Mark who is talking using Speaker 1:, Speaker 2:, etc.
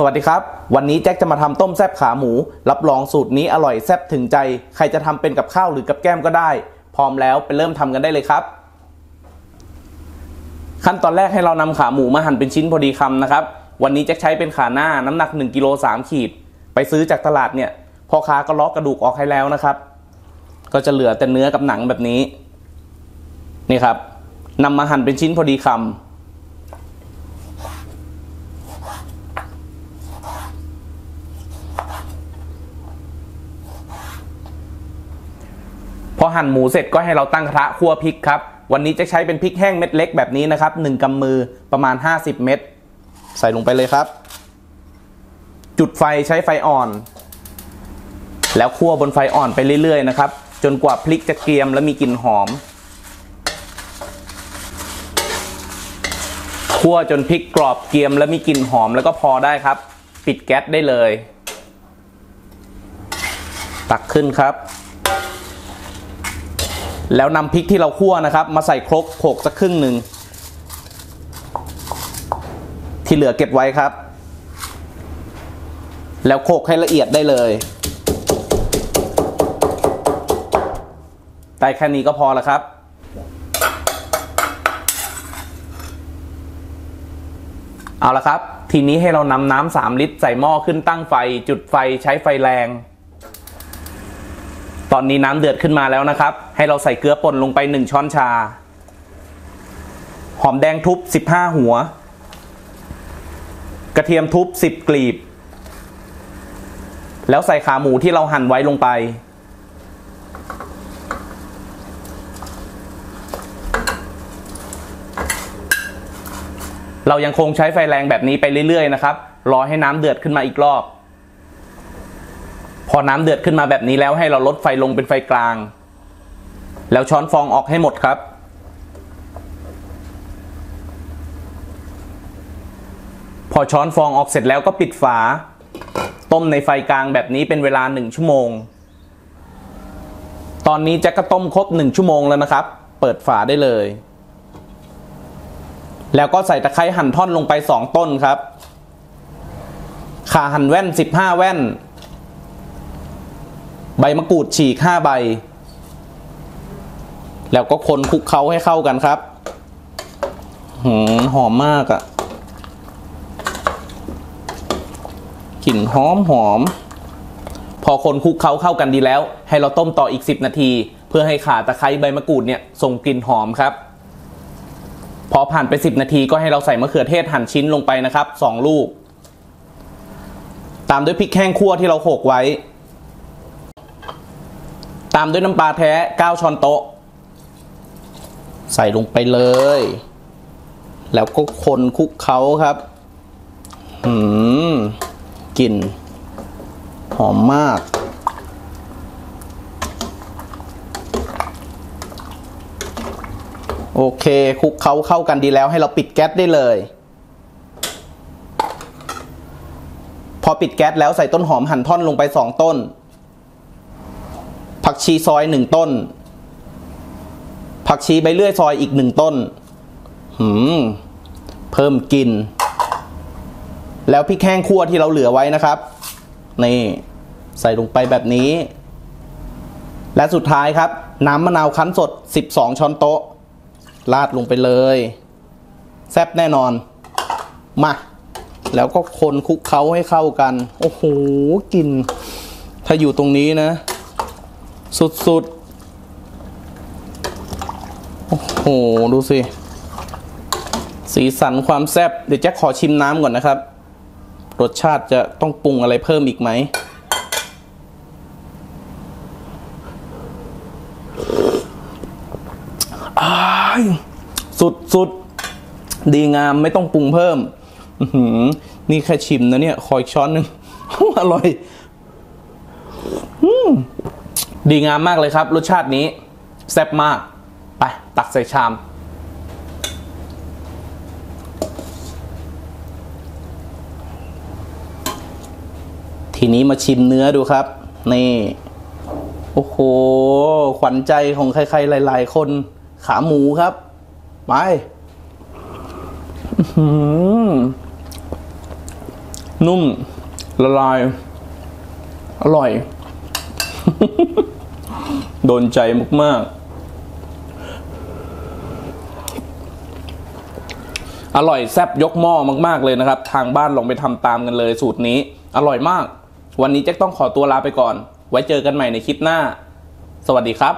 Speaker 1: สวัสดีครับ วันนี้แจ็คจะมาทำต้มแซบขาหมู รับรองสูตรนี้อร่อยแซบถึงใจ ใครจะทำเป็นกับข้าวหรือกับแก้มก็ได้ พร้อมแล้วไปเริ่มทำกันได้เลยครับ ขั้นตอนแรกให้เรานำขาหมูมาหั่นเป็นชิ้นพอดีคำนะครับ วันนี้แจ็คใช้เป็นขาหน้าน้ำหนัก1กิโล3ขีด ไปซื้อจากตลาดเนี่ยพ่อค้าก็ล็อกกระดูกออกให้แล้วนะครับ ก็จะเหลือแต่เนื้อกับหนังแบบนี้ นี่ครับนำมาหั่นเป็นชิ้นพอดีคำ พอหั่นหมูเสร็จก็ให้เราตั้งกระทะคั่วพริกครับ วันนี้จะใช้เป็นพริกแห้งเม็ดเล็กแบบนี้นะครับ1กำมือประมาณ 50 เม็ดใส่ลงไปเลยครับ จุดไฟใช้ไฟอ่อน แล้วคั่วบนไฟอ่อนไปเรื่อยๆนะครับ จนกว่าพริกจะเกรียมและมีกลิ่นหอมคั่วจนพริกกรอบเกรียมและมีกลิ่นหอมแล้วก็พอได้ครับ ปิดแก๊สได้เลย ตักขึ้นครับ แล้วนำพริกที่เราคั่วนะครับ มาใส่ครกโขกสักครึ่งหนึ่งที่เหลือเก็บไว้ครับ แล้วโขกให้ละเอียดได้เลยได้แค่นี้ก็พอแล้วครับ เอาละครับ ทีนี้ให้เรานำน้ำสามลิตรใส่หม้อขึ้นตั้งไฟ จุดไฟใช้ไฟแรง ตอนนี้น้ำเดือดขึ้นมาแล้วนะครับ ให้เราใส่เกลือป่นลงไป 1 ช้อนชา หอมแดงทุบ 15 หัว กระเทียมทุบ 10 กลีบ แล้วใส่ขาหมูที่เราหั่นไว้ลงไป เรายังคงใช้ไฟแรงแบบนี้ไปเรื่อยๆนะครับ รอให้น้ำเดือดขึ้นมาอีกรอบ พอน้ำเดือดขึ้นมาแบบนี้แล้วให้เราลดไฟลงเป็นไฟกลาง แล้วช้อนฟองออกให้หมดครับ พอช้อนฟองออกเสร็จแล้วก็ปิดฝา ต้มในไฟกลางแบบนี้เป็นเวลาหนึ่งชั่วโมง ตอนนี้แจ็คก็ต้มครบหนึ่งชั่วโมงแล้วนะครับ เปิดฝาได้เลย แล้วก็ใส่ตะไคร้หั่นท่อนลงไปสองต้นครับ ขาหั่นแว่นสิบห้าแว่น ใบมะกรูดฉีกห้าใบ แล้วก็คนคลุกเคล้าให้เข้ากันครับหืมหอมมากอะ่ะกลิ่นหอมหอม พอคนคลุกเคล้าเข้ากันดีแล้ว ให้เราต้มต่ออีก 10 นาที เพื่อให้ข่าตะไคร้ใบมะกรูดเนี่ยส่งกลิ่นหอมครับ พอผ่านไป 10 นาทีก็ให้เราใส่มะเขือเทศหั่นชิ้นลงไปนะครับ 2 ลูก ตามด้วยพริกแห้งคั่วที่เราโขกไว้ามด้วยน้ำปลาแท้ 9 ช้อนโต๊ะ ใส่ลงไปเลย แล้วก็คนคลุกเคล้าครับหืมกลิ่น หอมมาก โอเคคลุกเคล้าเข้ากันดีแล้วให้เราปิดแก๊สได้เลย พอปิดแก๊สแล้วใส่ต้นหอมหั่นท่อนลงไปสองต้น ชีซอยหนึ่งต้น ผักชีใบเลื่อยซอยอีกหนึ่งต้น หืม เพิ่มกลิ่น แล้วพริกแห้งคั่วที่เราเหลือไว้นะครับ นี่ ใส่ลงไปแบบนี้ และสุดท้ายครับ น้ำมะนาวคั้นสด 12 ช้อนโต๊ะ ราดลงไปเลย แซ่บแน่นอน มาแล้วก็คนคลุกเคล้าให้เข้ากัน โอ้โหกลิ่นถ้าอยู่ตรงนี้นะ สุดๆ โอ้โห ดูสิ สีสันความแซ่บ เดี๋ยวแจ็คขอชิมน้ำก่อนนะครับ รสชาติจะต้องปรุงอะไรเพิ่มอีกไหมอ้สุดสุดดีงามไม่ต้องปรุงเพิ่ม นี่แค่ชิมนะเนี่ยขออีกช้อนหนึ่งอร่อย อืม ดีงามมากเลยครับ รสชาตินี้แซ่บมาก ไป ตักใส่ชาม ทีนี้มาชิมเนื้อดูครับ นี่ โอ้โห ขวัญใจของใคร ๆ หลาย ๆ คนขาหมูครับ ไปนุ่ม ละลาย อร่อย โดนใจมากๆ อร่อยแซ่บยกหม้อมากๆเลยนะครับ ทางบ้านลองไปทำตามกันเลยสูตรนี้ อร่อยมาก วันนี้แจ็คต้องขอตัวลาไปก่อน ไว้เจอกันใหม่ในคลิปหน้า สวัสดีครับ